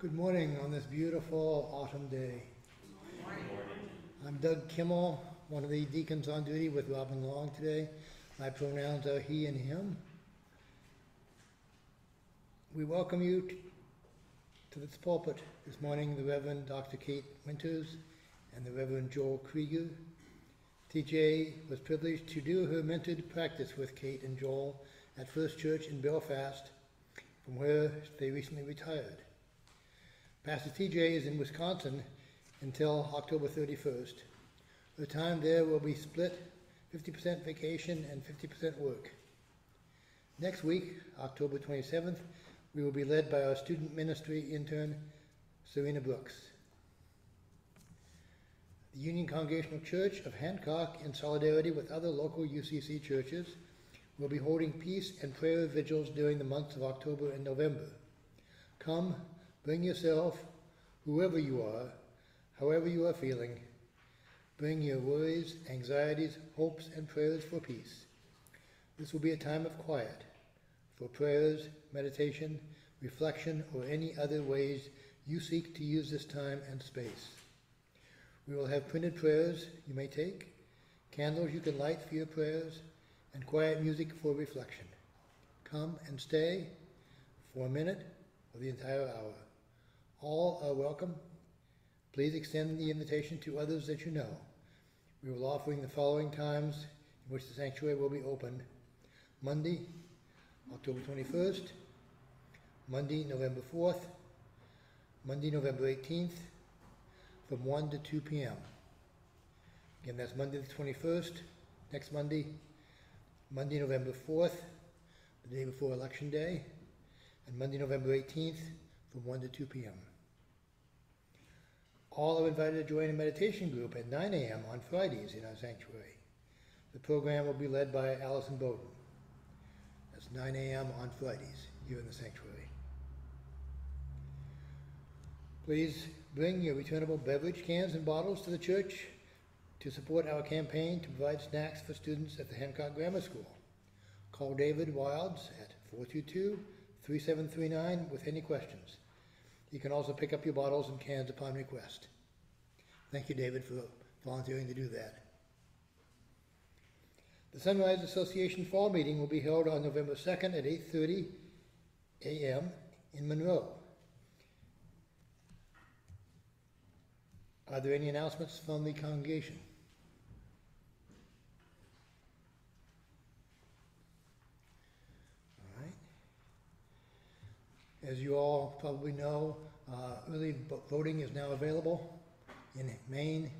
Good morning on this beautiful autumn day. I'm Doug Kimmel, one of the deacons on duty with Robin Long today. My pronouns are he and him. We welcome you to this pulpit this morning, the Reverend Dr. Kate Winters and the Reverend Joel Krueger. TJ was privileged to do her mentored practice with Kate and Joel at First Church in Belfast, from where they recently retired. Pastor TJ is in Wisconsin until October 31st. The time there will be split 50% vacation and 50% work. Next week, October 27th, we will be led by our student ministry intern, Serena Brooks. The Union Congregational Church of Hancock, in solidarity with other local UCC churches, will be holding peace and prayer vigils during the months of October and November. Come, bring yourself, whoever you are, however you are feeling. Bring your worries, anxieties, hopes, and prayers for peace. This will be a time of quiet for prayers, meditation, reflection, or any other ways you seek to use this time and space. We will have printed prayers you may take, candles you can light for your prayers, and quiet music for reflection. Come and stay for a minute or the entire hour. All are welcome. Please extend the invitation to others that you know. We will offering the following times in which the sanctuary will be open. Monday, October 21st, Monday, November 4th, Monday, November 18th, from 1 to 2 p.m. Again, that's Monday the 21st, next Monday, Monday, November 4th, the day before Election Day, and Monday, November 18th, from 1 to 2 p.m. All are invited to join a meditation group at 9 a.m. on Fridays in our sanctuary. The program will be led by Allison Bowden. That's 9 a.m. on Fridays here in the sanctuary. Please bring your returnable beverage cans and bottles to the church to support our campaign to provide snacks for students at the Hancock Grammar School. Call David Wilds at 422-3739 with any questions. You can also pick up your bottles and cans upon request. Thank you, David, for volunteering to do that. The Sunrise Association Fall Meeting will be held on November 2nd at 8:30 a.m. in Monroe. Are there any announcements from the congregation? As you all probably know, uh, early vo- voting is now available in Maine,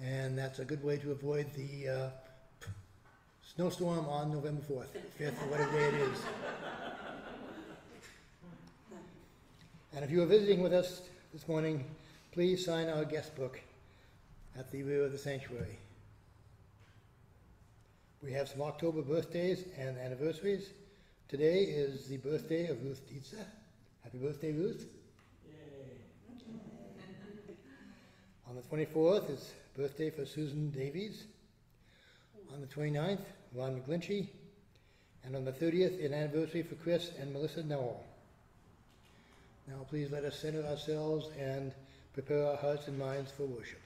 and that's a good way to avoid the uh, snowstorm on November 4th, 5th, or whatever day it is. And if you are visiting with us this morning, please sign our guest book at the rear of the sanctuary. We have some October birthdays and anniversaries. Today is the birthday of Ruth Dietza. Happy birthday, Ruth. On the 24th is birthday for Susan Davies. On the 29th, Ron McGlinchey. And on the 30th, an anniversary for Chris and Melissa Noel. Now, please let us center ourselves and prepare our hearts and minds for worship.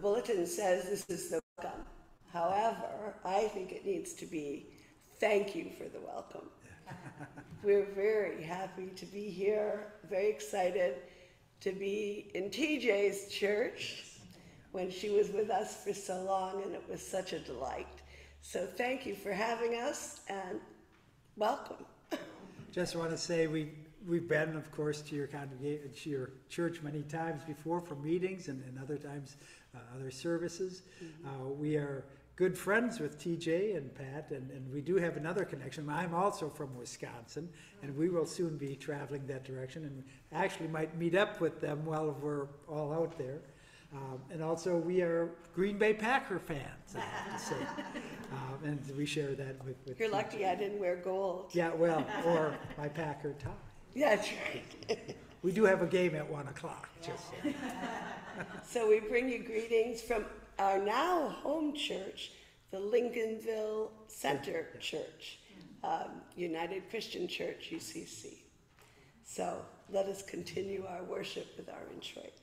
Bulletin says this is the welcome. However, I think it needs to be thank you for the welcome. We're very happy to be here, very excited to be in TJ's church when she was with us for so long, and it was such a delight. So thank you for having us and welcome. Just want to say we, we've been, of course, to your congregation, to your church many times before for meetings and, and other times, uh, other services. Uh, we are good friends with TJ and Pat, and, and we do have another connection. I'm also from Wisconsin, and we will soon be traveling that direction and actually might meet up with them while we're all out there. Um, and also, we are Green Bay Packer fans, I have to say. Um, and we share that with, with You're TJ. lucky I didn't wear gold. Yeah, well, or my Packer tie. Yeah, that's right. We do have a game at one o'clock, just so. So we bring you greetings from our now home church, the Lincolnville Center Church, um, United Christian Church, UCC. So let us continue our worship with our introit.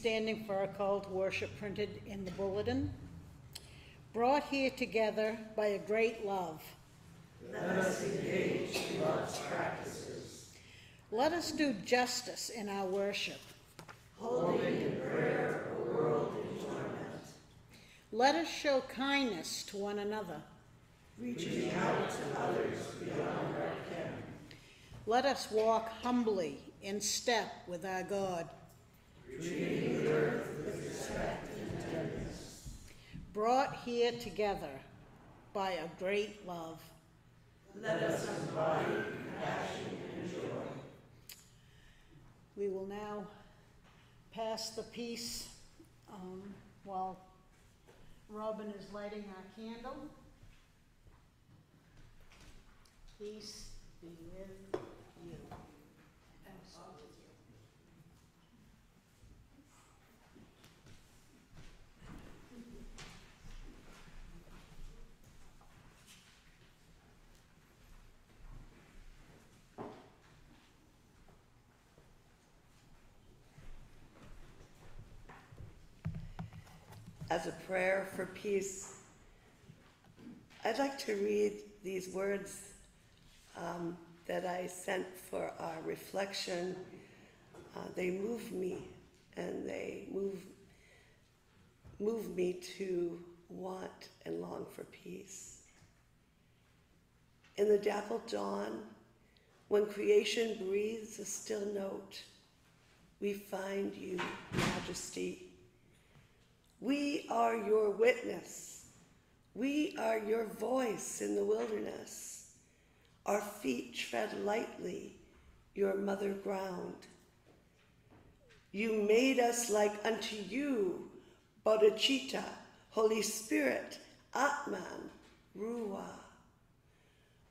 Standing for our call to worship printed in the bulletin. Brought here together by a great love. Let us engage in love's practices. Let us do justice in our worship. Holding in prayer a world in torment. Let us show kindness to one another. Reaching out to others beyond our ken. Let us walk humbly in step with our God. Brought here together by a great love. Let us embody passion and joy. We will now pass the peace um, while Robin is lighting our candle. Peace be with As a prayer for peace, I'd like to read these words um, that I sent for our reflection. Uh, they move me and they move, move me to want and long for peace. In the dappled dawn, when creation breathes a still note, we find you, Majesty. We are your witness. We are your voice in the wilderness. Our feet tread lightly your mother ground. You made us like unto you, Bodhicitta, Holy Spirit, Atman, Ruah.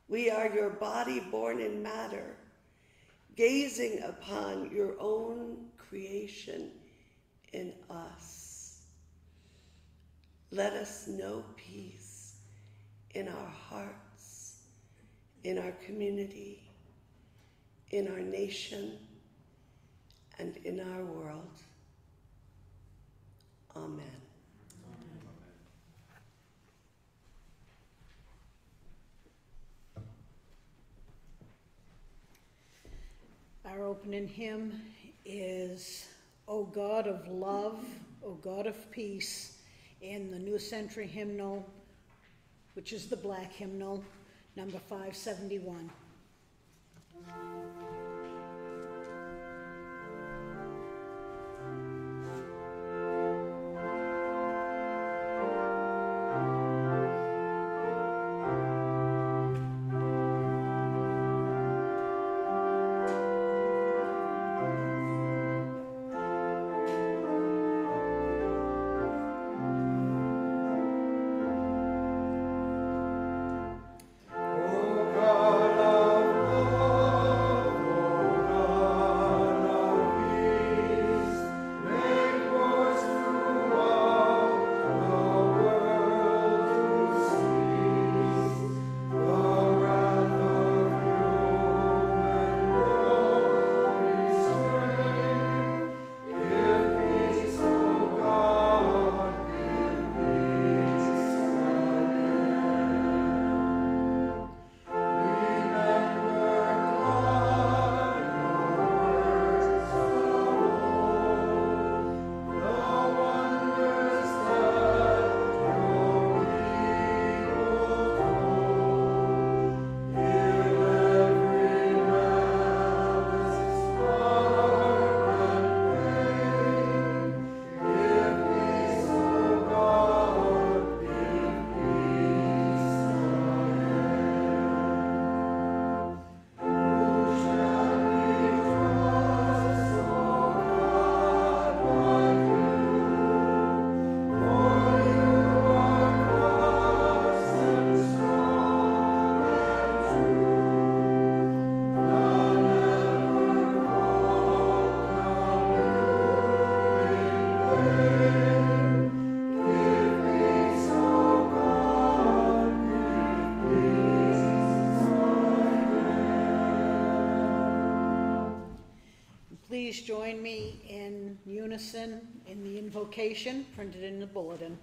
We are your body born in matter, gazing upon your own creation in us. Let us know peace in our hearts, in our community, in our nation, and in our world. Amen. Our opening hymn is, O God of love, O God of peace, in the New Century Hymnal, which is the black hymnal, number 571. Please join me in unison in the invocation printed in the bulletin.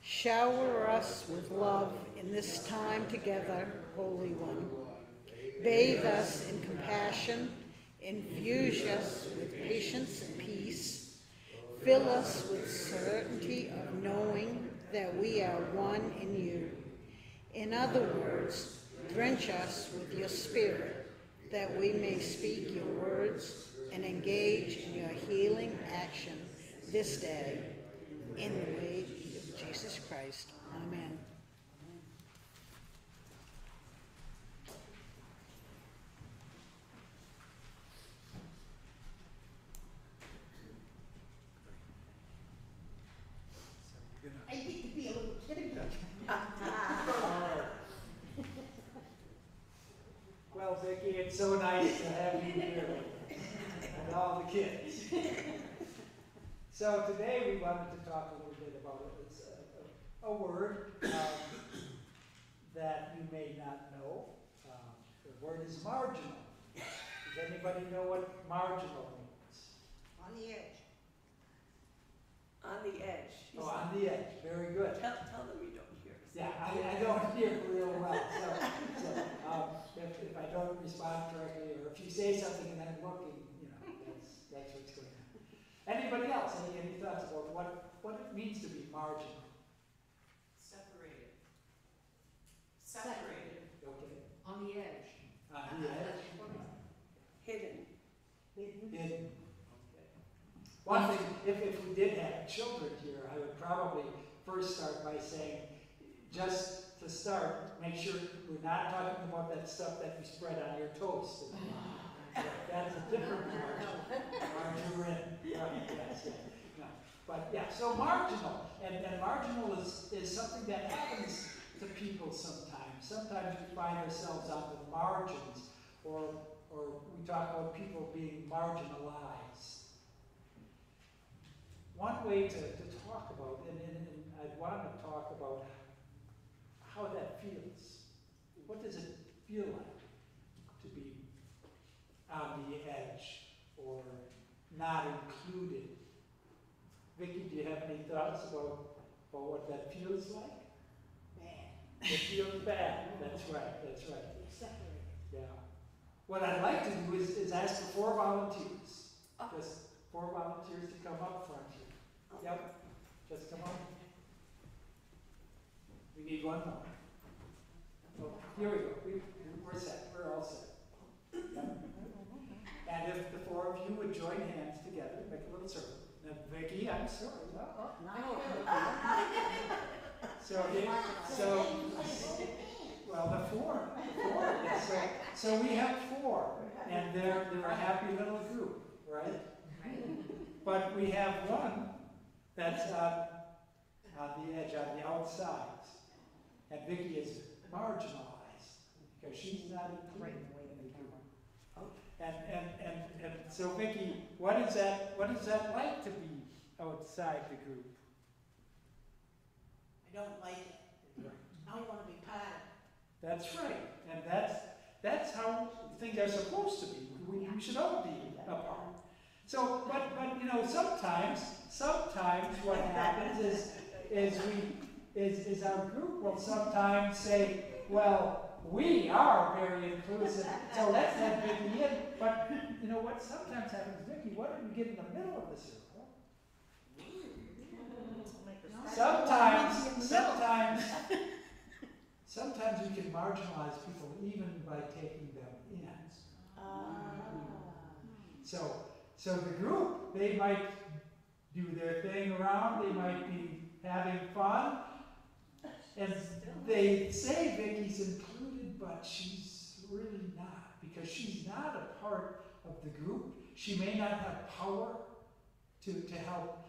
Shower us with love in this time together, Holy One. Bathe us in compassion, infuse us with patience and peace. Fill us with certainty of knowing that we are one in you. In other words, drench us with your spirit that we may speak your words and engage in your healing action this day. In the way of Jesus Christ. Amen. I hate to be a little kid Well, Vicki, it's so nice to have you here and all the kids. So today we wanted to talk a little bit about it. It's a, a, a word um, that you may not know. Um, the word is marginal. Does anybody know what marginal means? On the edge. On the edge. Oh, on the edge. Very good. Tell, tell them you don't hear. Yeah, I, I don't hear real well, so, so, um, if, if I don't respond correctly, or if you say something and I'm looking, you know, that's, that's what's going on. Anybody else, any, any thoughts about what, what it means to be marginal? Separated. Separated. Okay, On the edge. uh, yeah, Hidden. hidden, okay. One thing, if, if we did have children here, I would probably first start by saying, just to start, make sure we're not talking about that stuff that you spread on your toast. That's a different margin, margarine, right, yes, yeah, no. But, yeah, so marginal, and, and marginal is, is something that happens to people sometimes. Sometimes we find ourselves on the margins, or, or we talk about people being marginalized. One way to, to talk about, and, and, and I want to talk about how that feels. What does it feel like to be on the edge or not included? Vicki, do you have any thoughts about, about what that feels like? Bad. It feels bad. That's right. That's right. Separated. Yeah. what I'd like to do is, is ask for four volunteers. Oh. Just four volunteers to come up front here. Oh. Yep, just come on. We need one more. Oh, here we go, we, we're set, we're all set. Yep. And if the four of you would join hands together, make a little circle. Now, Vicky, I'm sorry. Oh, oh, so, here- so, well, the four, the four, so, so we have four, and they're, they're a happy little group, right? But we have one that's on, on the edge, on the outside, and Vicky is marginalized, because she's not included in the group. Oh. And, and, and, and so Vicky, what is that, what is that like to be outside the group? I don't like it. I want to be part of it. That's right, and that's, that's how things are supposed to be. We, we should all be apart. So, but, but, you know, sometimes, sometimes what happens is, is we, is, is our group will sometimes say, well, we are very inclusive, so let's have Vicky in. But, you know what sometimes happens, Vicky, what if you get in the middle of the circle? Sometimes, sometimes, sometimes we can marginalize people even by taking them in. So, so the group, they might do their thing around, they might be having fun. And they say Vicky's included, but she's really not, because she's not a part of the group. She may not have power to, to help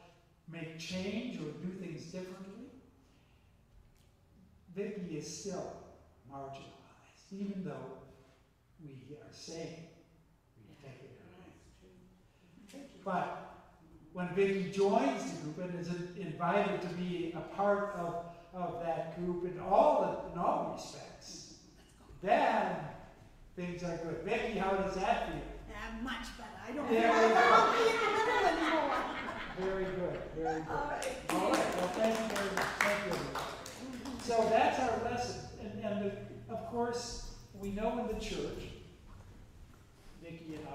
make change or do things differently. Vicky is still marginalized, even though we are saying we take it away. But when Vicky joins the group and is invited to be a part of, of that group in all, in all respects, then things are good. Vicky, how does that feel? Uh, much better. I don't feel I go. want to be in the middle anymore. Very good, very good. All right, well, thank you very much, thank you. So that's our lesson, and, and the- of course, we know in the church, Nikki and I,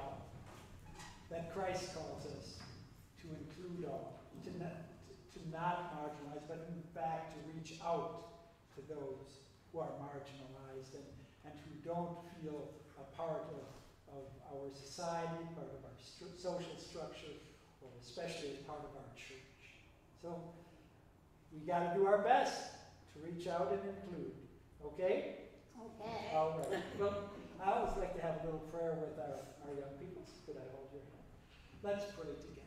that Christ calls us to include all, to not, to not marginalize, but in fact to reach out to those who are marginalized and, and who don't feel a part of, of our society, part of our stru- social structure, or especially as part of our church. So we got to do our best to reach out and include. Okay? Okay. All right. Well, I always like to have a little prayer with our, our young people. Could I hold your hand? Let's pray together.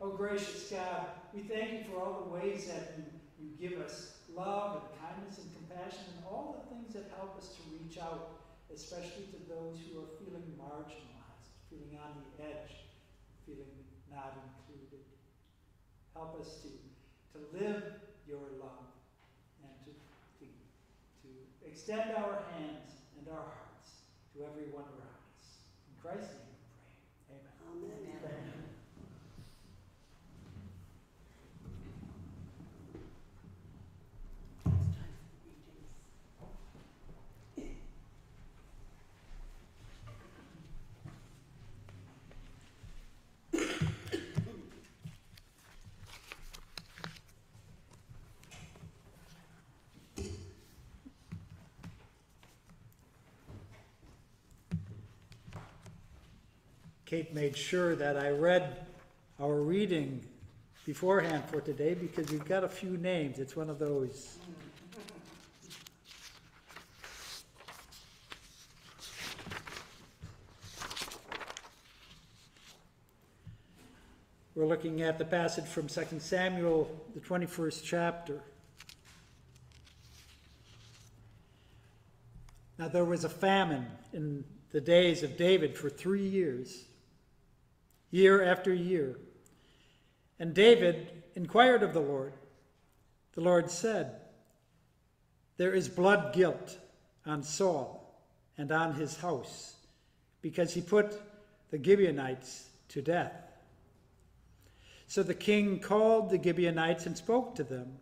Oh, gracious God, we thank you for all the ways that you, you give us love and kindness and compassion and all the things that help us to reach out, especially to those who are feeling marginalized, feeling on the edge, feeling not included. Help us to, to live your love and to, to, to extend our hands and our hearts to everyone around us. In Christ's name we pray. Amen. Amen. It's time for readings. Kate made sure that I read our reading beforehand for today because we've got a few names. It's one of those. We're looking at the passage from 2 Samuel, the 21st chapter. Now there was a famine in the days of David for three years, year after year. And David inquired of the Lord. The Lord said, There is blood guilt on Saul and on his house, because he put the Gibeonites to death. So the king called the Gibeonites and spoke to them.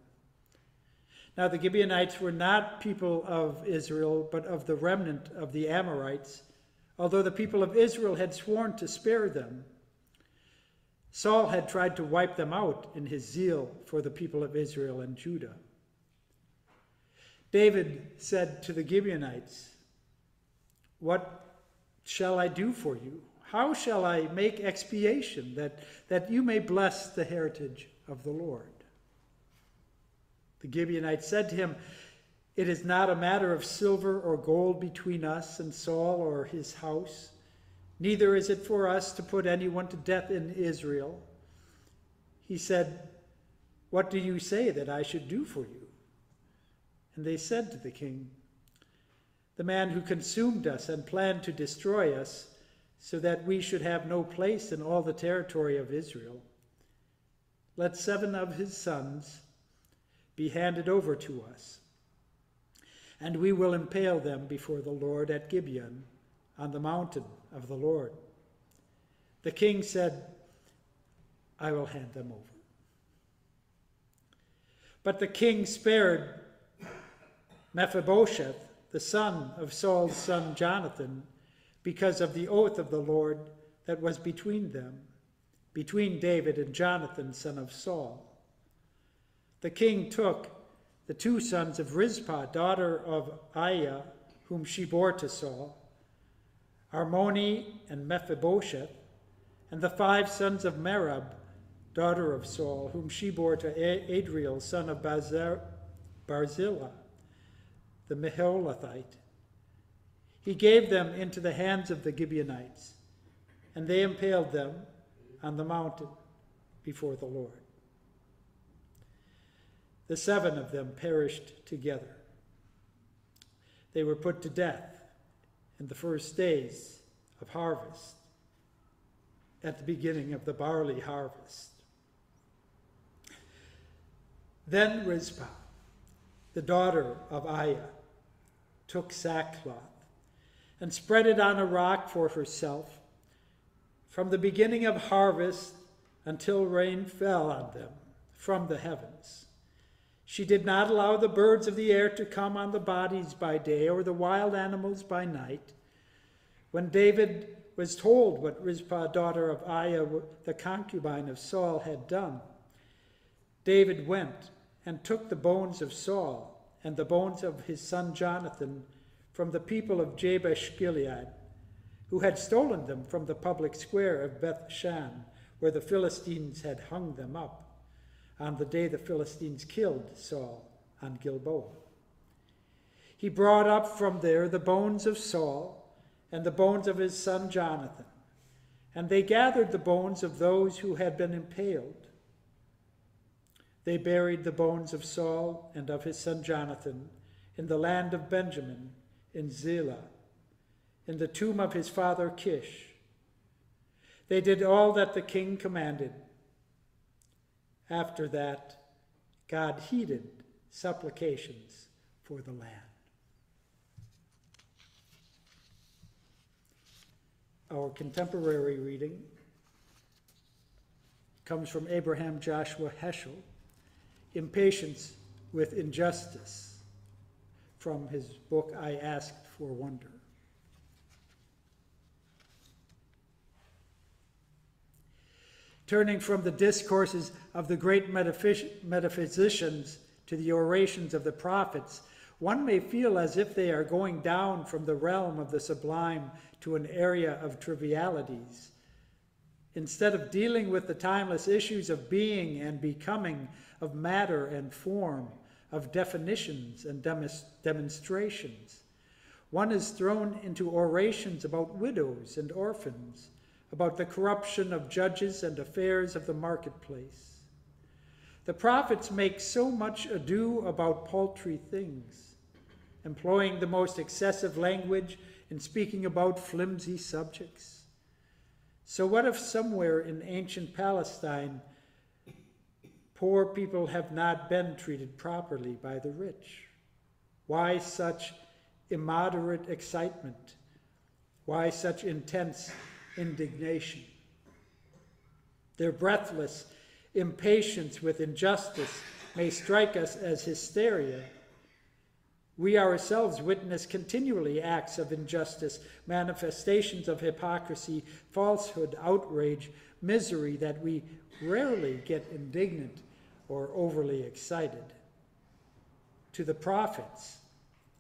Now the Gibeonites were not people of Israel, but of the remnant of the Amorites although the people of Israel had sworn to spare them. Saul had tried to wipe them out in his zeal for the people of Israel and Judah. David said to the Gibeonites, What shall I do for you? How shall I make expiation that, that you may bless the heritage of the Lord? The Gibeonites said to him, It is not a matter of silver or gold between us and Saul or his house. Neither is it for us to put anyone to death in Israel. He said, What do you say that I should do for you? And they said to the king, The man who consumed us and planned to destroy us, so that we should have no place in all the territory of Israel. Let seven of his sons be handed over to us, and we will impale them before the Lord at Gibeon on the mountain of the Lord. The king said, I will hand them over. But the king spared Mephibosheth, the son of Saul's son Jonathan, because of the oath of the Lord that was between them, between David and Jonathan, son of Saul. The king took the two sons of Rizpah, daughter of Aiah, whom she bore to Saul, Armoni and Mephibosheth, and the five sons of Merab, daughter of Saul, whom she bore to Adriel, son of Barzillai, the Meholathite. He gave them into the hands of the Gibeonites, and they impaled them on the mountain before the Lord. The seven of them perished together. They were put to death in the first days of harvest, at the beginning of the barley harvest. Then Rizpah, the daughter of Aiah, took sackcloth and spread it on a rock for herself from the beginning of harvest until rain fell on them from the heavens. She did not allow the birds of the air to come on the bodies by day or the wild animals by night. When David was told what Rizpah, daughter of Aiah, the concubine of Saul, had done, David went and took the bones of Saul and the bones of his son Jonathan from the people of Jabesh Gilead, who had stolen them from the public square of Beth Shan, where the Philistines had hung them up on the day the Philistines killed Saul on Gilboa. He brought up from there the bones of Saul and the bones of his son Jonathan, and they gathered the bones of those who had been impaled. They buried the bones of Saul and of his son Jonathan in the land of Benjamin, in Zelah, in the tomb of his father Kish. They did all that the king commanded after that, God heeded supplications for the land. Our contemporary reading comes from Abraham Joshua Heschel, Impatience with Injustice, from his book I Asked for Wonder. Turning from the discourses of the great metaphys- metaphysicians to the orations of the prophets, one may feel as if they are going down from the realm of the sublime to an area of trivialities. Instead of dealing with the timeless issues of being and becoming, of matter and form, of definitions and demonstrations, one is thrown into orations about widows and orphans about the corruption of judges and affairs of the marketplace. The prophets make so much ado about paltry things, employing the most excessive language in speaking about flimsy subjects. So, what if somewhere in ancient Palestine, poor people have not been treated properly by the rich? Why such immoderate excitement? Why such intense indignation. Their breathless impatience with injustice may strike us as hysteria, We ourselves witness continually acts of injustice, manifestations of hypocrisy, falsehood, outrage, misery that we rarely get indignant or overly excited. To the prophets,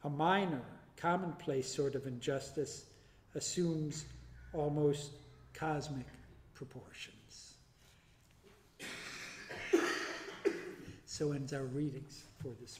a minor, commonplace sort of injustice assumes almost cosmic proportions. So ends our readings for this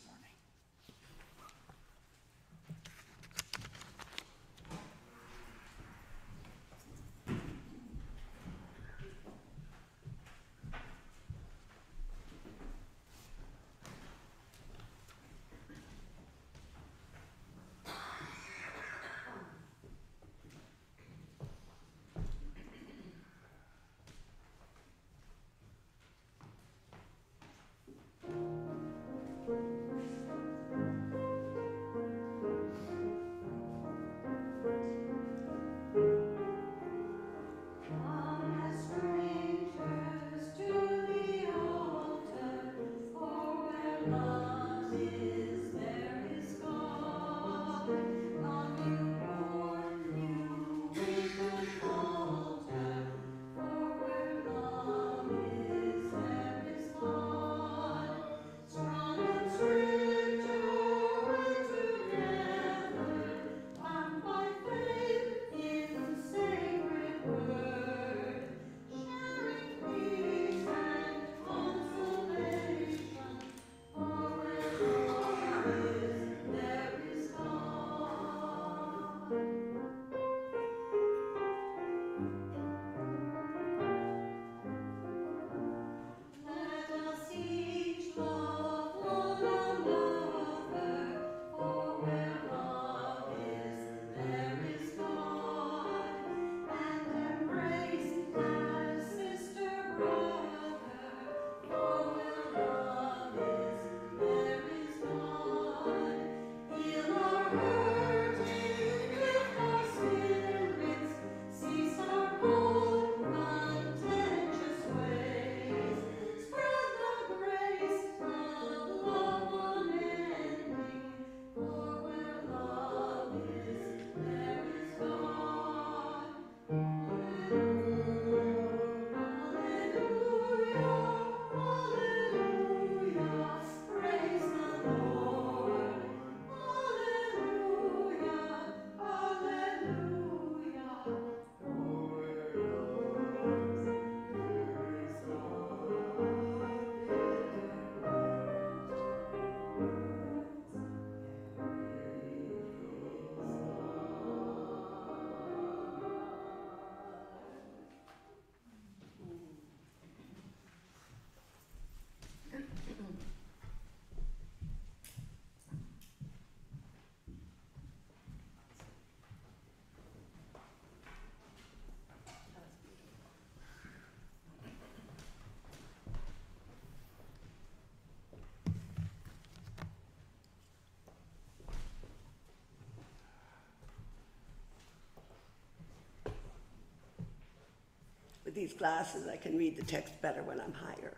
these glasses, I can read the text better when I'm higher.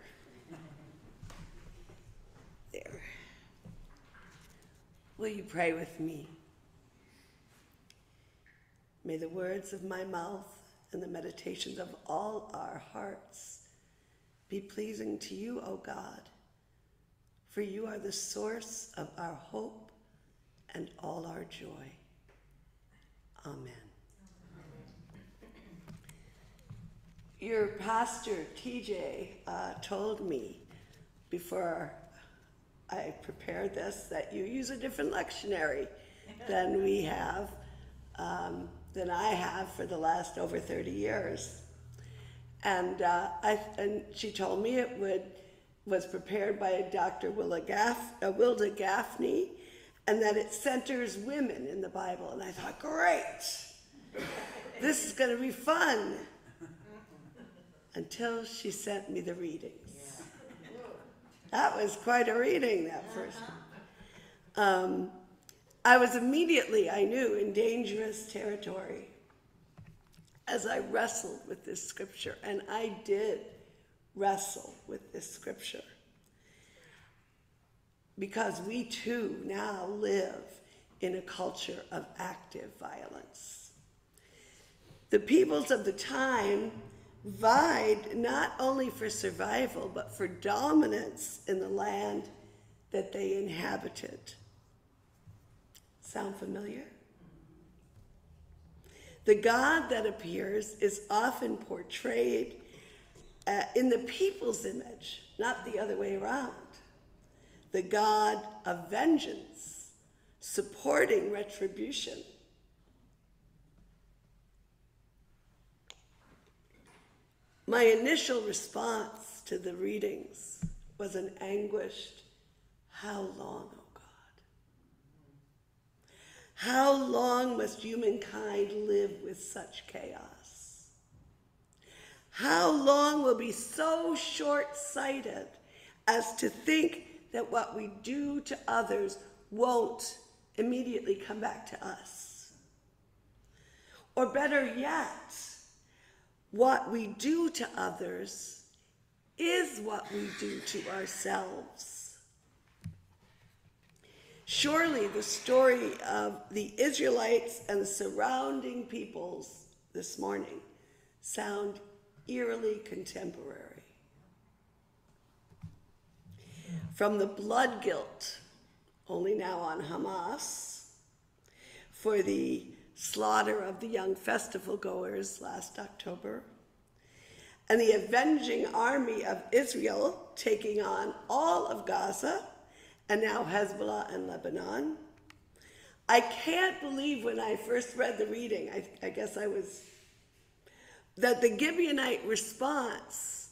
There. Will you pray with me? May the words of my mouth and the meditations of all our hearts be pleasing to you, O God, for you are the source of our hope and all our joy. Amen. Your pastor, TJ, uh, told me before I prepared this that you use a different lectionary than we have, um, than I have for the last over 30 years. And, uh, I, and she told me it would, was prepared by a Dr. Willa Gaff, uh, Wilda Gafney, and that it centers women in the Bible. And I thought, great, this is going to be fun until she sent me the readings. That was quite a reading, that first one. Um, I was immediately, I knew, in dangerous territory as I wrestled with this scripture, and I did wrestle with this scripture. because we too now live in a culture of active violence. The peoples of the time vied not only for survival, but for dominance in the land that they inhabited. Sound familiar? The God that appears is often portrayed uh, in the people's image, not the other way around. The God of vengeance, supporting retribution. My initial response to the readings was an anguished, How long, O God? How long must humankind live with such chaos? How long will be so short sighted as to think that what we do to others won't immediately come back to us? Or better yet, what we do to others is what we do to ourselves. Surely the story of the Israelites and surrounding peoples this morning sound eerily contemporary. From the blood guilt, only now on Hamas, for the slaughter of the young festival goers last October, and the avenging army of Israel taking on all of Gaza and now Hezbollah and Lebanon. I can't believe when I first read the reading, I, I guess I was, that the Gibeonite response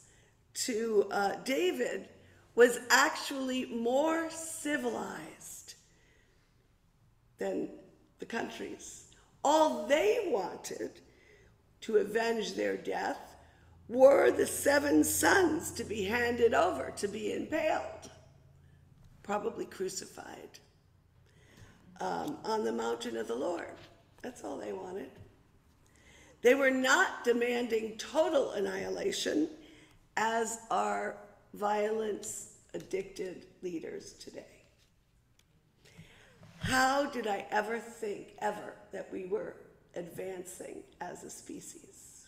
to uh, David was actually more civilized than the countries. All they wanted to avenge their death were the seven sons to be handed over, to be impaled, probably crucified um, on the mountain of the Lord. That's all they wanted. They were not demanding total annihilation, as are violence addicted leaders today. How did I ever think, ever, that we were advancing as a species?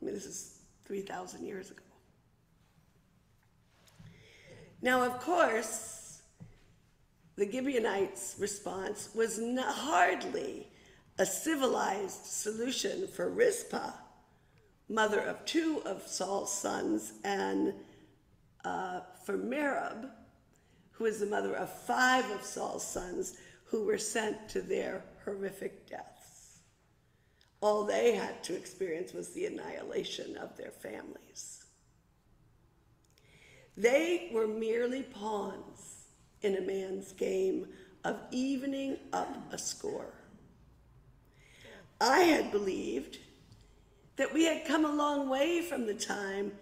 I mean, this is 3,000 years ago. Now, of course, the Gibeonites' response was not hardly a civilized solution for Rizpah, mother of two of Saul's sons, and uh, for Merab, who is the mother of five of Saul's sons who were sent to their horrific deaths. All they had to experience was the annihilation of their families. They were merely pawns in a man's game of evening up a score. I had believed that we had come a long way from the time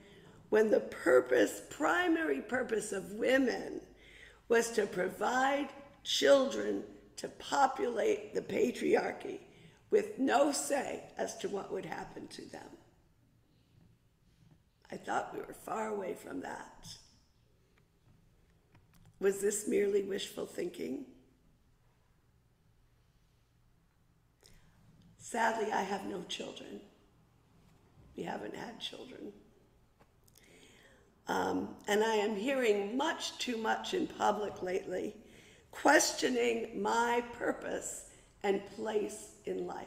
when the purpose, primary purpose of women was to provide children to populate the patriarchy with no say as to what would happen to them. I thought we were far away from that. Was this merely wishful thinking? Sadly, I have no children. We haven't had children. Um, and I am hearing much too much in public lately, questioning my purpose and place in life.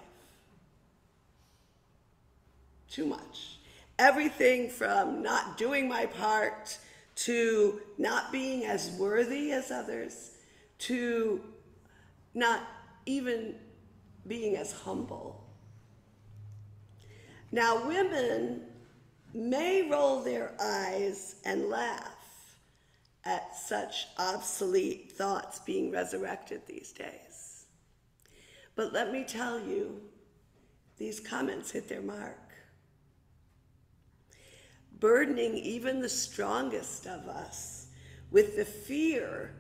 Too much. Everything from not doing my part to not being as worthy as others to not even being as humble. Now, women may roll their eyes and laugh at such obsolete thoughts being resurrected these days. But let me tell you, these comments hit their mark. Burdening even the strongest of us with the fear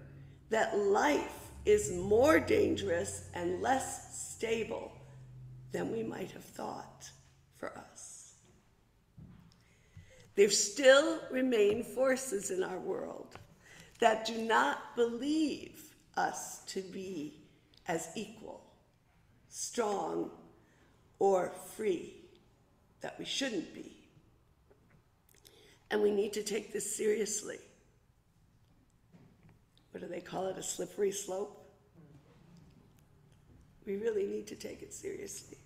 that life is more dangerous and less stable than we might have thought for us. There still remain forces in our world that do not believe us to be as equal, strong, or free, that we shouldn't be. And we need to take this seriously. What do they call it? A slippery slope? We really need to take it seriously.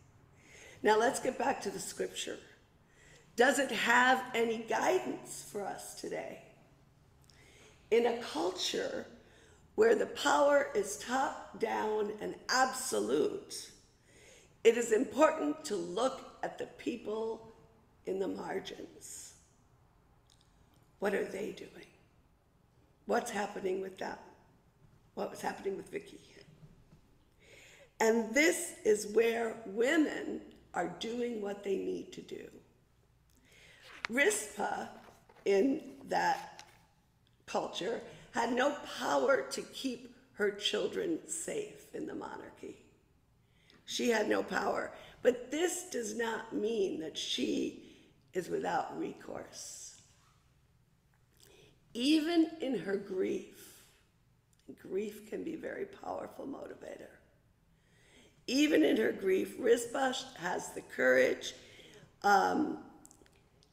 Now let's get back to the scripture. Does it have any guidance for us today? In a culture where the power is top down and absolute, it is important to look at the people in the margins. What are they doing? What's happening with them? What was happening with Vicky? And this is where women are doing what they need to do. Rizpah, in that culture, had no power to keep her children safe in the monarchy. She had no power. But this does not mean that she is without recourse. Even in her grief, grief can be a very powerful motivator. Even in her grief, Rizpah has the courage um,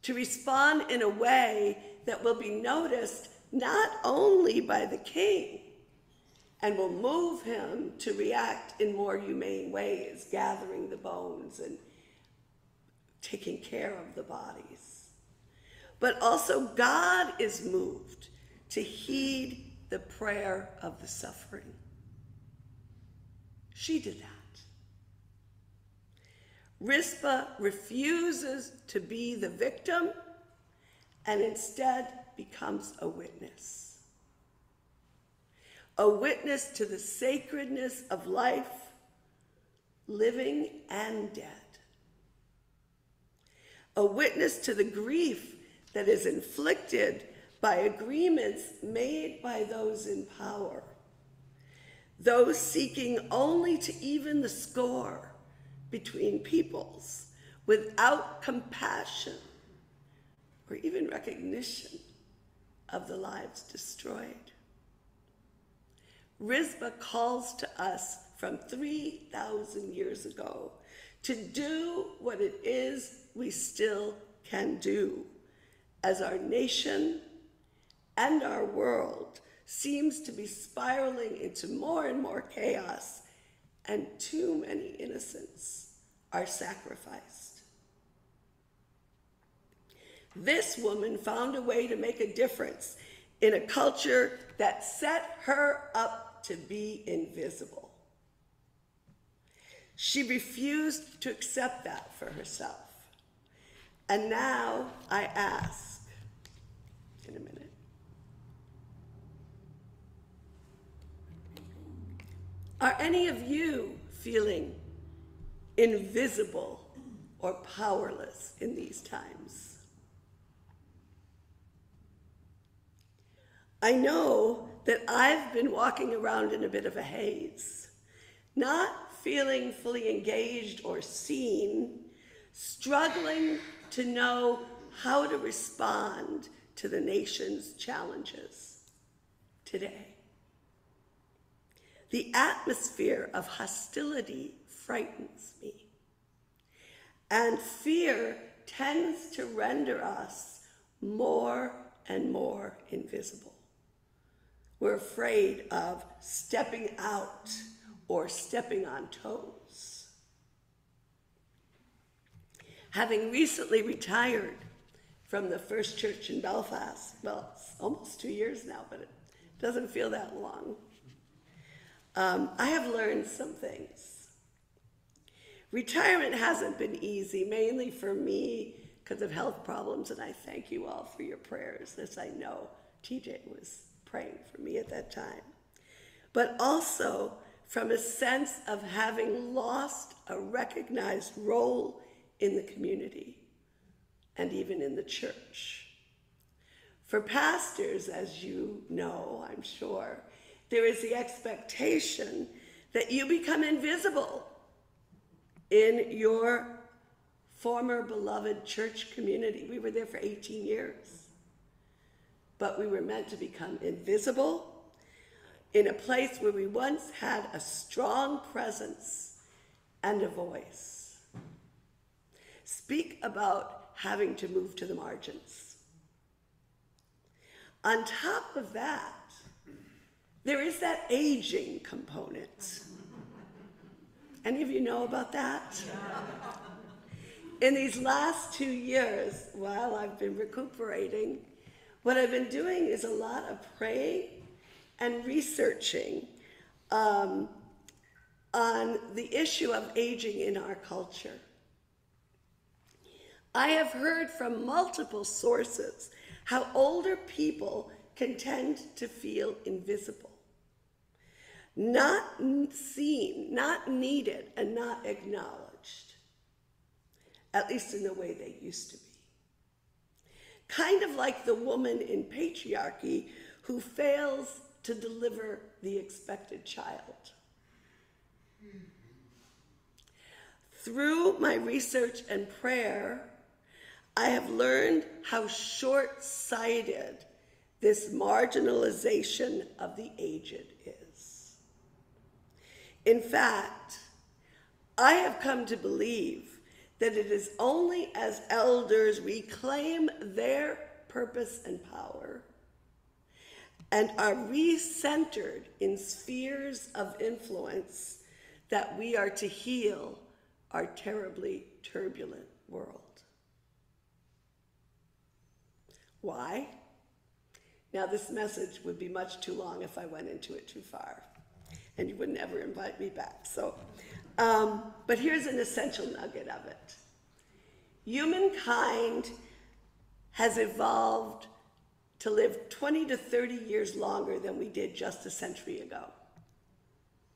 to respond in a way that will be noticed not only by the king and will move him to react in more humane ways, gathering the bones and taking care of the bodies. But also, God is moved to heed the prayer of the suffering. She did that. Rizpah refuses to be the victim and instead becomes a witness. A witness to the sacredness of life, living and dead. A witness to the grief that is inflicted by agreements made by those in power. Those seeking only to even the score between peoples without compassion or even recognition of the lives destroyed. Rizpah calls to us from 3,000 years ago to do what it is we still can do as our nation and our world seems to be spiraling into more and more chaos and too many innocents are sacrificed. This woman found a way to make a difference in a culture that set her up to be invisible. She refused to accept that for herself. And now I ask, in a minute, are any of you feeling invisible or powerless in these times? I know that I've been walking around in a bit of a haze, not feeling fully engaged or seen, struggling to know how to respond to the nation's challenges today. The atmosphere of hostility frightens me. And fear tends to render us more and more invisible. We're afraid of stepping out or stepping on toes. Having recently retired from the First Church in Belfast, well, it's almost two years now, but it doesn't feel that long. Um, I have learned some things. Retirement hasn't been easy, mainly for me because of health problems, and I thank you all for your prayers, as I know TJ was praying for me at that time. But also from a sense of having lost a recognized role in the community and even in the church. For pastors, as you know, I'm sure, there is the expectation that you become invisible in your former beloved church community. We were there for 18 years. but we were meant to become invisible in a place where we once had a strong presence and a voice. Speak about having to move to the margins. On top of that, there is that aging component. Any of you know about that? In these last two years, while I've been recuperating, what I've been doing is a lot of praying and researching um, on the issue of aging in our culture. I have heard from multiple sources how older people can tend to feel invisible, not seen, not needed, and not acknowledged, at least in the way they used to be. Kind of like the woman in patriarchy who fails to deliver the expected child. Through my research and prayer, I have learned how short sighted this marginalization of the aged is. In fact, I have come to believe that it is only as elders reclaim their purpose and power and are recentered in spheres of influence that we are to heal our terribly turbulent world. Why? Now, this message would be much too long if I went into it too far, and you would never invite me back. So, um, but here's an essential nugget of it humankind has evolved to live 20 to 30 years longer than we did just a century ago.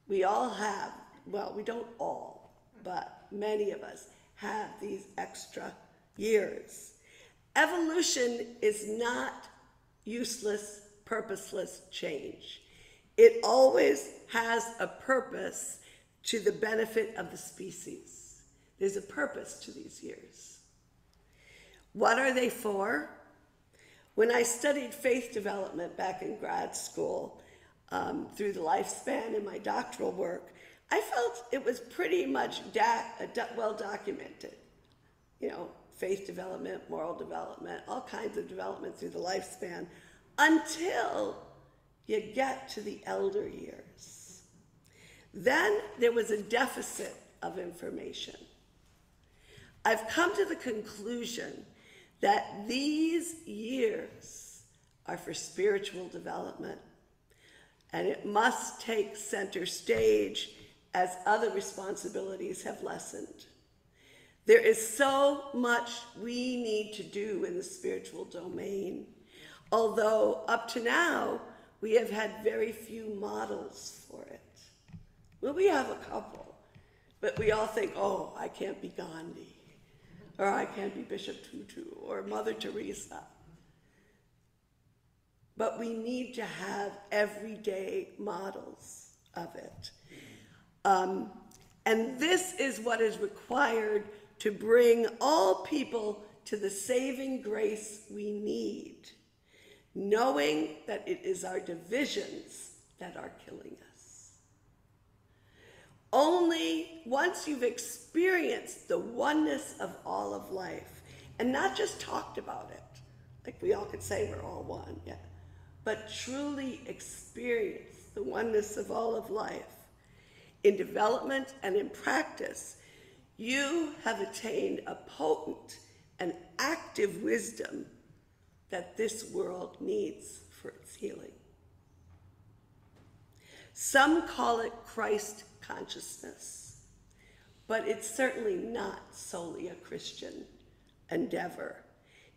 We all have, well, we don't all, but many of us have these extra years. Evolution is not useless, purposeless change. It always has a purpose to the benefit of the species. There's a purpose to these years. What are they for? When I studied faith development back in grad school um, through the lifespan in my doctoral work, I felt it was pretty much uh, well documented. You know, faith development, moral development, all kinds of development through the lifespan until you get to the elder years. Then there was a deficit of information. I've come to the conclusion that these years are for spiritual development, and it must take center stage as other responsibilities have lessened. There is so much we need to do in the spiritual domain, although up to now we have had very few models for it. Well, we have a couple, but we all think, oh, I can't be Gandhi, or I can't be Bishop Tutu, or Mother Teresa. But we need to have everyday models of it. Um, and this is what is required to bring all people to the saving grace we need, knowing that it is our divisions that are killing us. Only once you've experienced the oneness of all of life, and not just talked about it, like we all could say we're all one, yeah, but truly experience the oneness of all of life in development and in practice, you have attained a potent and active wisdom that this world needs for its healing. Some call it Christ consciousness, but it's certainly not solely a Christian endeavor.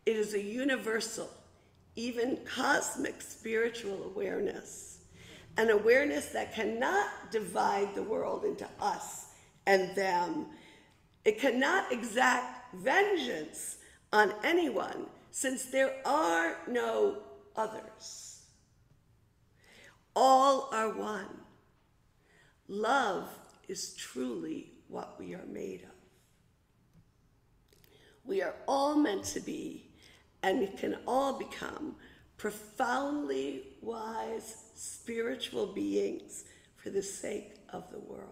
It is a universal, even cosmic spiritual awareness, an awareness that cannot divide the world into us and them. It cannot exact vengeance on anyone since there are no others. All are one. Love is truly what we are made of. We are all meant to be and we can all become profoundly wise spiritual beings for the sake of the world.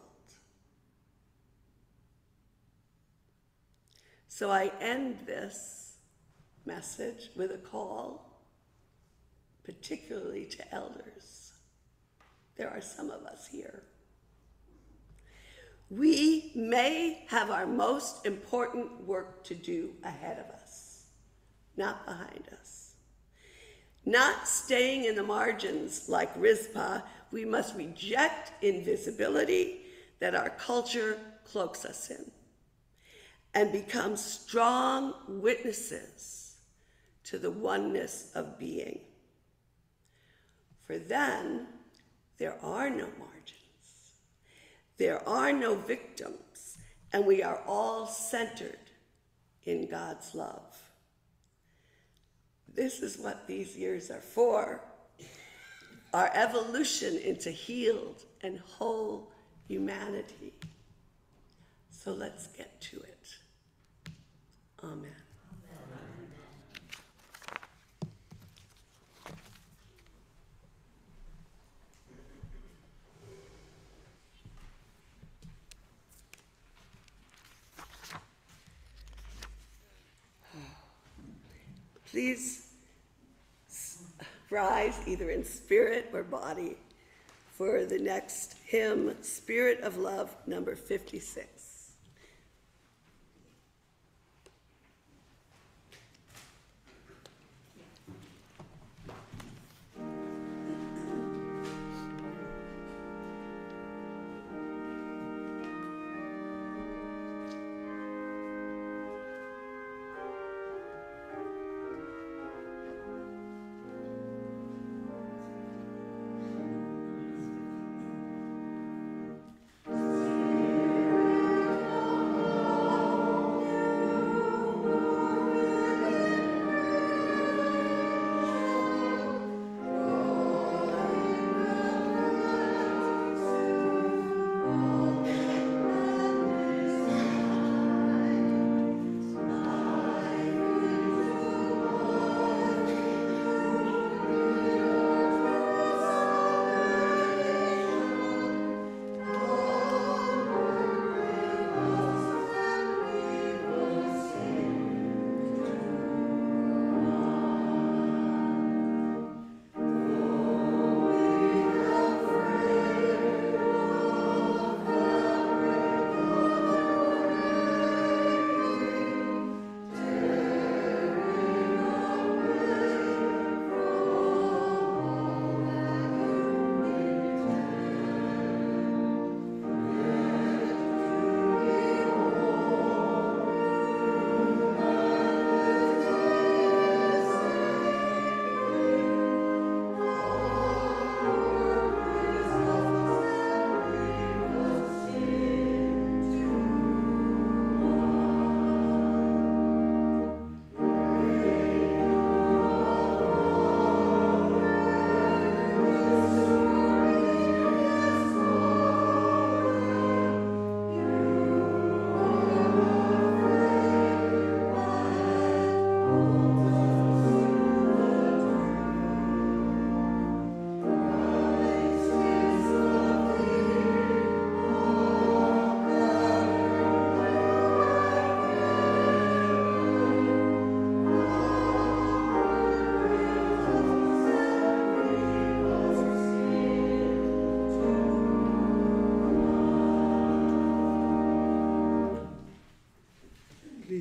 So I end this message with a call, particularly to elders. There are some of us here. We may have our most important work to do ahead of us, not behind us. Not staying in the margins like Rizpah, we must reject invisibility that our culture cloaks us in and become strong witnesses to the oneness of being. For then there are no margins, there are no victims, and we are all centered in God's love. This is what these years are for our evolution into healed and whole humanity. So let's get to it. Amen. Please rise either in spirit or body for the next hymn, Spirit of Love, number 56.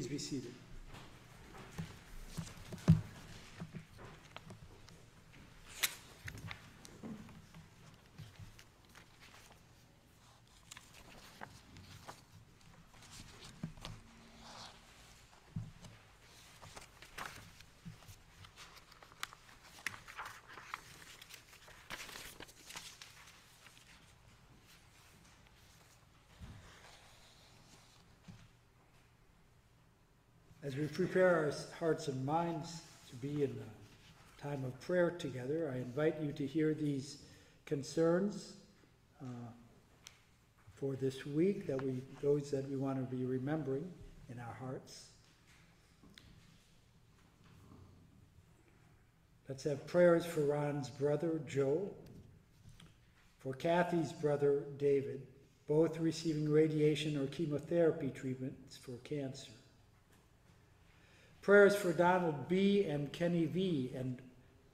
Please As we prepare our hearts and minds to be in a time of prayer together, I invite you to hear these concerns uh, for this week that we, those that we want to be remembering in our hearts. Let's have prayers for Ron's brother, Joe, for Kathy's brother, David, both receiving radiation or chemotherapy treatments for cancer. Prayers for Donald B. and Kenny V. and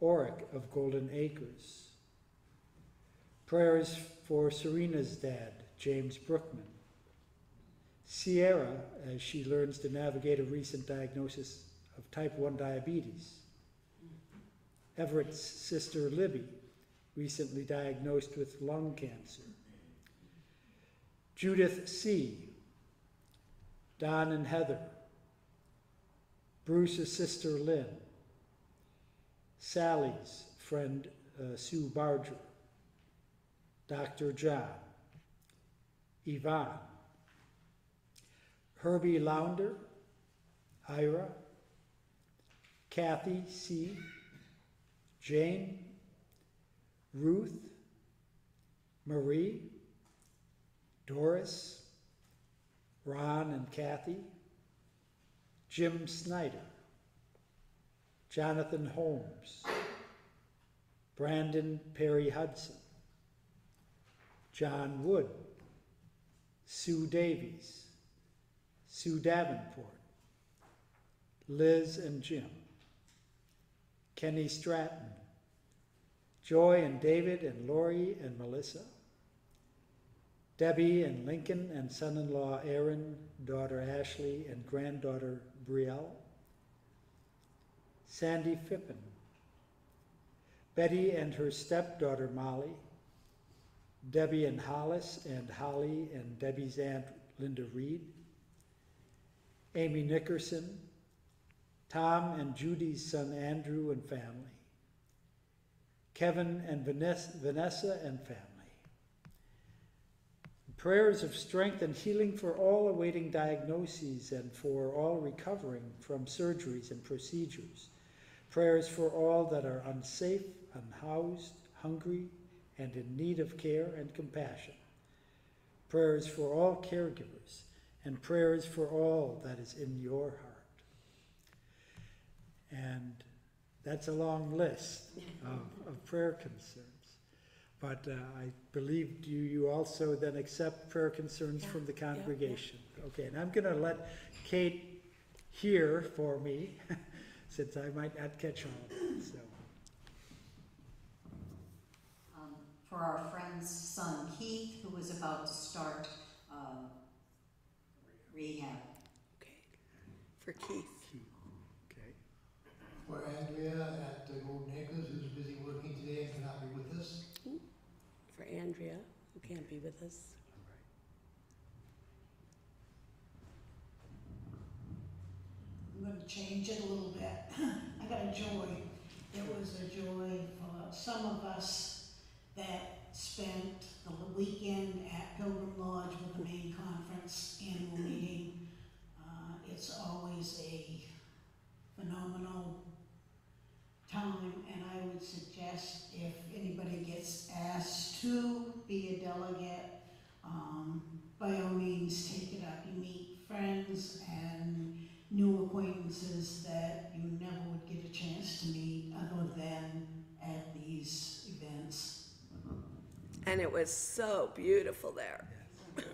Oric of Golden Acres. Prayers for Serena's dad, James Brookman. Sierra, as she learns to navigate a recent diagnosis of type 1 diabetes. Everett's sister Libby, recently diagnosed with lung cancer. Judith C., Don and Heather, Bruce's sister Lynn, Sally's friend uh, Sue Barger, Dr. John, Yvonne, Herbie Launder, Ira, Kathy C., Jane, Ruth, Marie, Doris, Ron and Kathy, Jim Snyder, Jonathan Holmes, Brandon Perry Hudson, John Wood, Sue Davies, Sue Davenport, Liz and Jim, Kenny Stratton, Joy and David and Lori and Melissa, Debbie and Lincoln and son-in-law Aaron, daughter Ashley and granddaughter Brielle, Sandy Fippen, Betty and her stepdaughter Molly, Debbie and Hollis and Holly and Debbie's aunt Linda Reed, Amy Nickerson, Tom and Judy's son Andrew and family, Kevin and Vanessa, Vanessa and family. Prayers of strength and healing for all awaiting diagnoses and for all recovering from surgeries and procedures. Prayers for all that are unsafe, unhoused, hungry, and in need of care and compassion. Prayers for all caregivers, and prayers for all that is in your heart. And that's a long list of, of prayer concerns. But uh, I believe you, you also then accept prayer concerns from the yeah, yeah. congregation. Okay, and I'm gonna let Kate hear for me, since I might not catch all of it, so. um, for our friend's son Keith, who was about to start uh, rehab. Okay. For Keith. Okay. For Andrea at the Golden Acres, who's busy working today and cannot be with us. For Andrea, who can't be with us. I'm gonna change it a little bit. I got a joy. It was a joy for some of us that spent the weekend at Pilgrim Lodge with the Maine conference annual meeting. Uh, it's always a phenomenal time, and I would suggest if anybody gets asked to be a delegate, um, by all means, take it up. You meet friends and new acquaintances that you never would get a chance to meet other than at these events. And it was so beautiful there.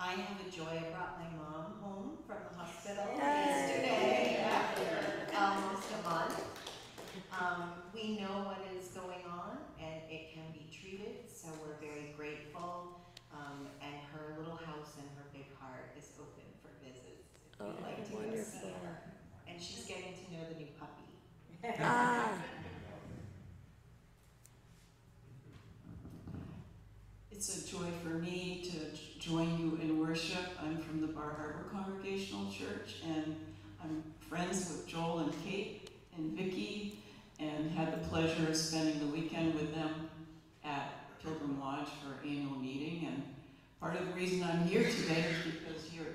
I have a joy. I brought my mom home from the hospital Yay. yesterday after almost a month. Um, we know what is going on and it can be treated, so we're very grateful. Um, and her little house and her big heart is open for visits. If Oh, you'd like to go see wonderful. her. And she's getting to know the new puppy. Ah, It's a joy for me to join you in worship. I'm from the Bar Harbor Congregational Church, and I'm friends with Joel and Kate and Vicky, and had the pleasure of spending the weekend with them at Pilgrim Lodge for annual meeting. And part of the reason I'm here today is because your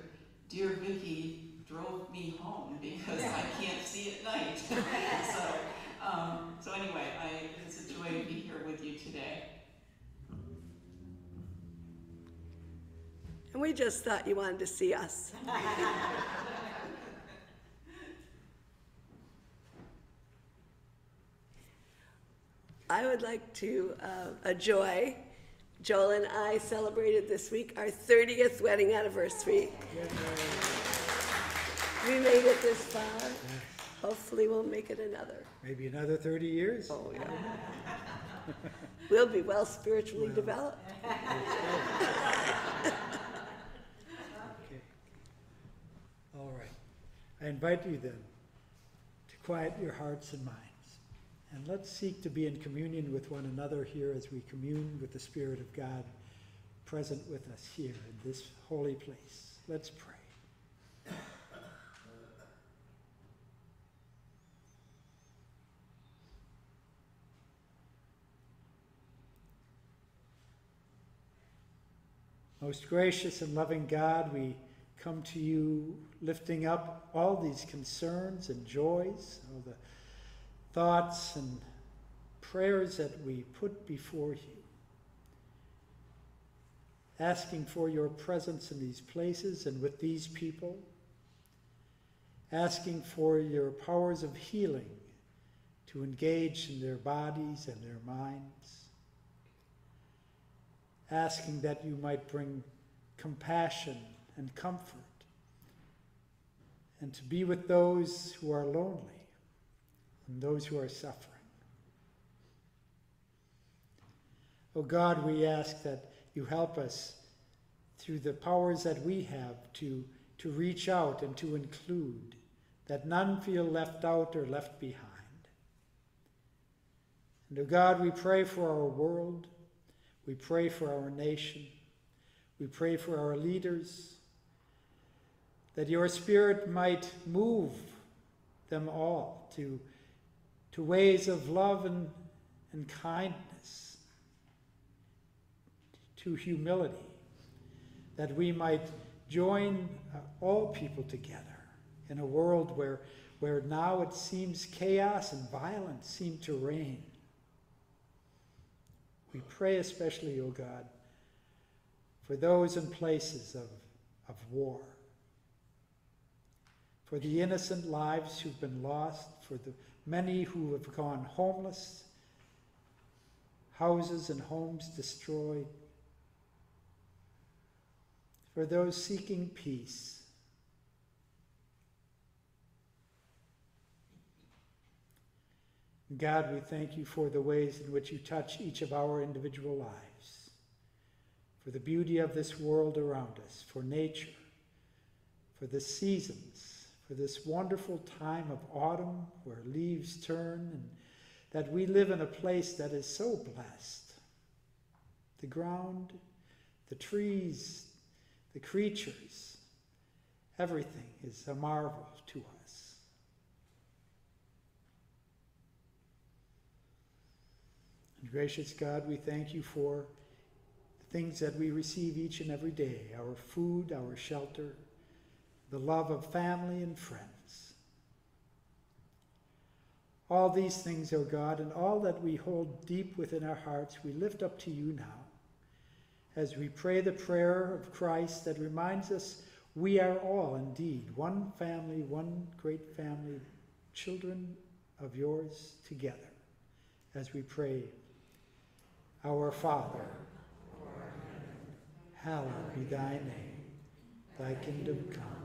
dear Vicky drove me home because I can't see at night. so, um, so anyway, I, it's a joy to be here with you today. and we just thought you wanted to see us. I would like to, uh, a joy. Joel and I celebrated this week our 30th wedding anniversary. We made it this far. Hopefully, we'll make it another. Maybe another 30 years? Oh, yeah. We'll be well spiritually developed. Okay. All right. I invite you then to quiet your hearts and minds. And let's seek to be in communion with one another here as we commune with the Spirit of God present with us here in this holy place. Let's pray. Most gracious and loving God, we come to you lifting up all these concerns and joys, all the thoughts and prayers that we put before you. Asking for your presence in these places and with these people. Asking for your powers of healing to engage in their bodies and their minds asking that you might bring compassion and comfort, and to be with those who are lonely and those who are suffering. Oh God, we ask that you help us through the powers that we have to, to reach out and to include, that none feel left out or left behind. And oh God, we pray for our world. We pray for our nation. We pray for our leaders, that your Spirit might move them all to, to ways of love and, and kindness, to humility, that we might join uh, all people together in a world where, where now it seems chaos and violence seem to reign. We pray especially, O God, for those in places of, of war, for the innocent lives who've been lost, for the many who have gone homeless, houses and homes destroyed, for those seeking peace. God, we thank you for the ways in which you touch each of our individual lives, for the beauty of this world around us, for nature, for the seasons, for this wonderful time of autumn where leaves turn, and that we live in a place that is so blessed. The ground, the trees, the creatures, everything is a marvel to us. And gracious God, we thank you for the things that we receive each and every day our food, our shelter, the love of family and friends. All these things, O God, and all that we hold deep within our hearts, we lift up to you now as we pray the prayer of Christ that reminds us we are all indeed one family, one great family, children of yours together, as we pray, Our Father, hallowed be thy name. Thy kingdom come,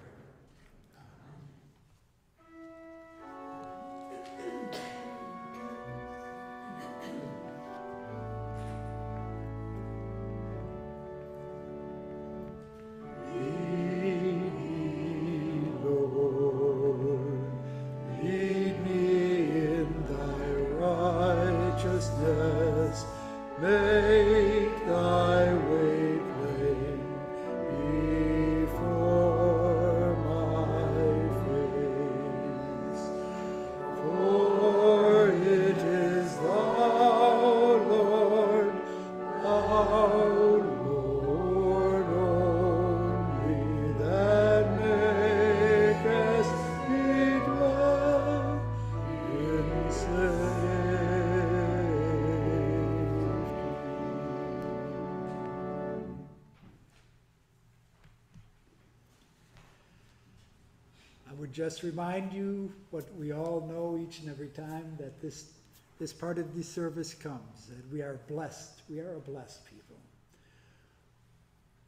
Would just remind you what we all know each and every time, that this, this part of the service comes, that we are blessed. We are a blessed people.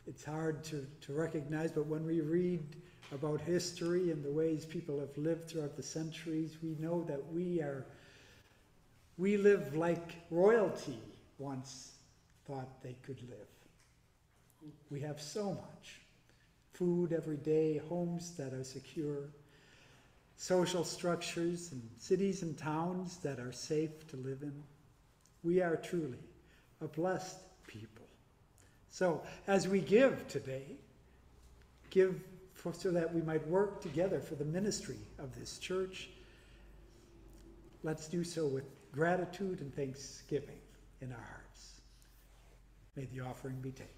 It's hard to, to recognize, but when we read about history and the ways people have lived throughout the centuries, we know that we are, we live like royalty once thought they could live. We have so much food every day, homes that are secure, social structures and cities and towns that are safe to live in. We are truly a blessed people. So, as we give today, give for, so that we might work together for the ministry of this church. Let's do so with gratitude and thanksgiving in our hearts. May the offering be taken.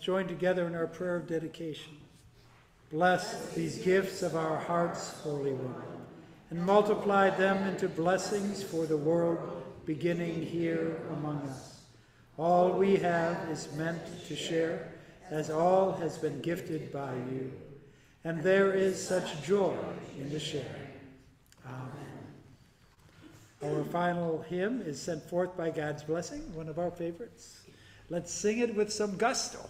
Join together in our prayer of dedication. Bless these gifts of our hearts, Holy One, and multiply them into blessings for the world, beginning here among us. All we have is meant to share, as all has been gifted by you. And there is such joy in the sharing. Amen. Our final hymn is sent forth by God's blessing, one of our favorites. Let's sing it with some gusto.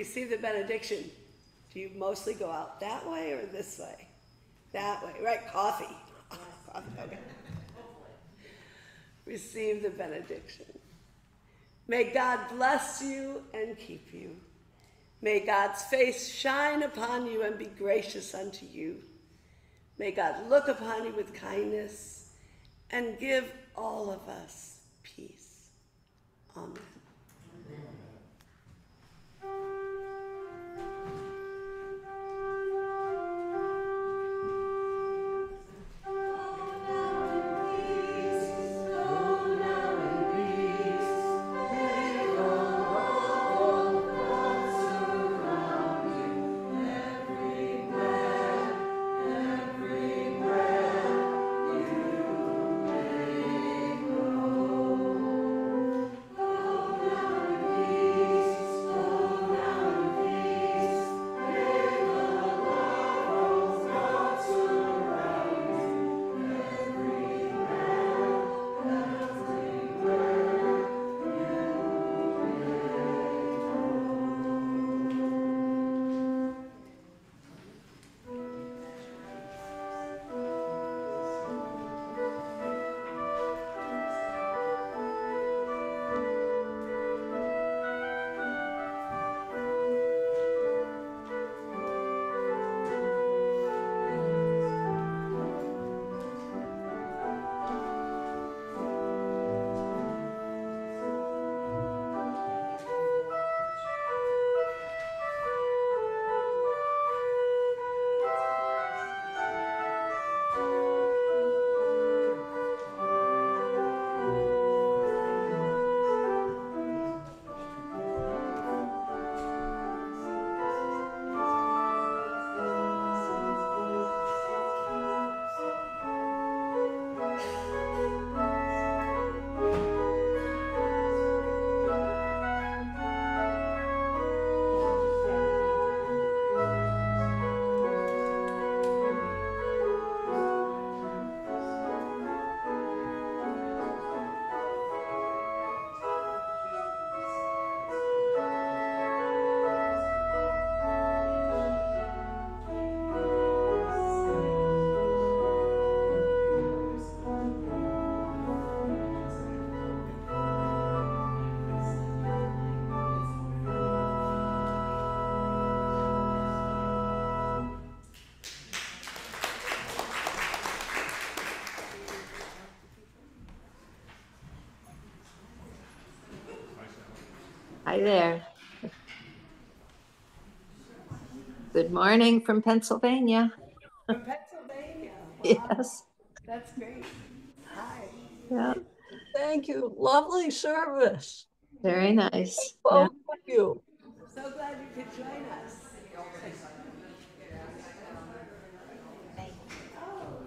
Receive the benediction, do you mostly go out that way or this way? That way, right? Coffee. Coffee, okay. Receive the benediction. May God bless you and keep you. May God's face shine upon you and be gracious unto you. May God look upon you with kindness and give all of us peace. Amen. Hi there. Good morning from Pennsylvania. From Pennsylvania. Yes, That's great. Hi. yeah, Thank you. Lovely service. very nice. Yeah. Both of you. So glad you could join us.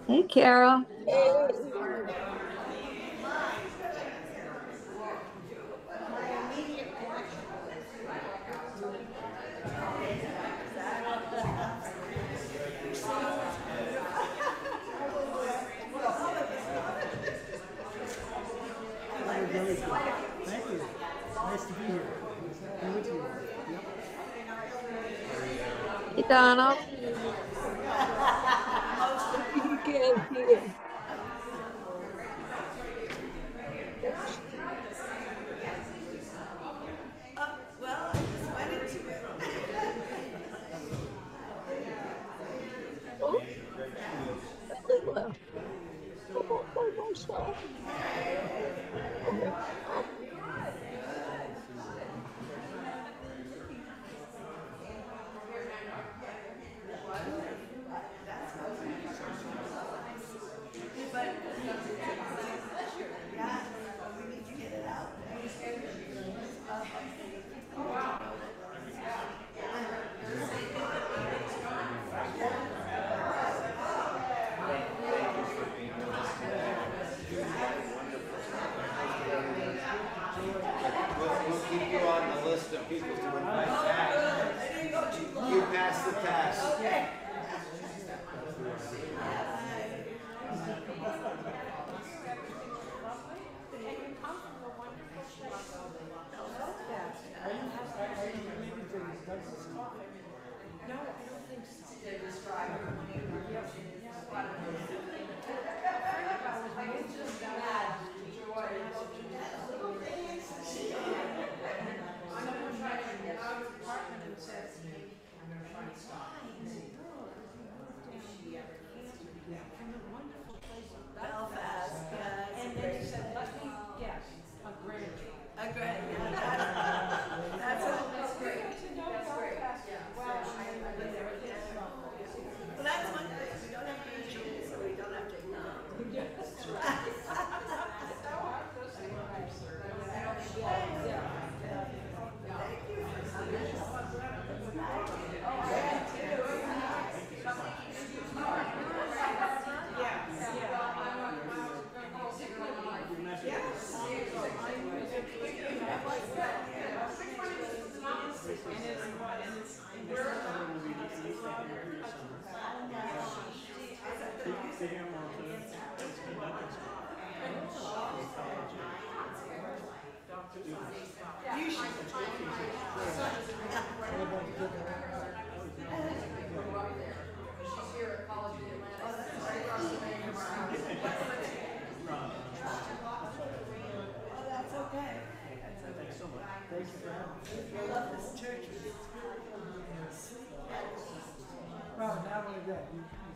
Hey, Carol.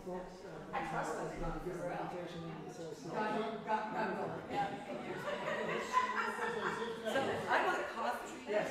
I trust those people because they're. God, God, God. Yeah. So I want coffee. Yes.